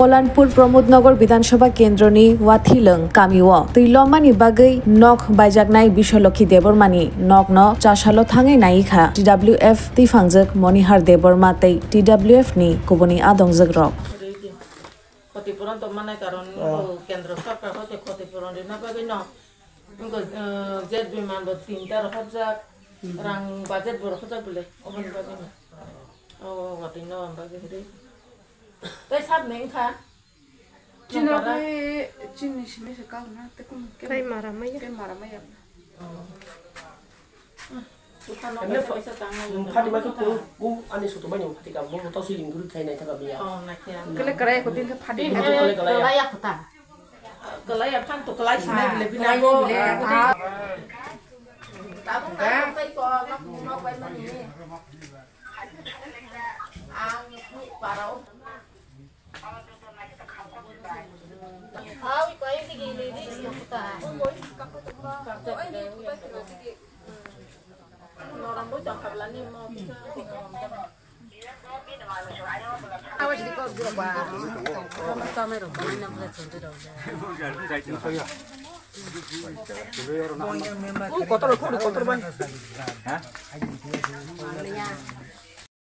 कलानपुर प्रमोदनगर विधानसभा केन्द्रनि वाथिलों गामिओ तैलमानि बागै नक बायजागनाय बिश्वलक्षी देबरमानि नक न चासालो थाङै नायिखा टिडाब्लिउएफ तिफांजोग मनिहार देबरमा तै टिडाब्लिउएफ नि गुबुनि आदंजोग रक ক্ষতিপূরণ তো মানে কারণ কেন্দ্র সরকার হতে ক্ষতিপূরণ না পাবে না জেট বিমান তিনটার হজাক রাং বাজেট বড় হজাক বলে অবনি পাবে না ও গতি ন পাবে Te sab mengka. Cina kai cina shime na te kum ke kai mara maya. Kai mara maya. Ane suatu banyak hati kamu, gum tahu siling guru kain naik kami ya. Kalau keraya kau tinggal hati. Kalau layak kau tak. Kan tu kalau layak lebih layak. Kamu nak sampai kau nak mau ini. Ang parau. Bisa. Kotor ko kotor ba?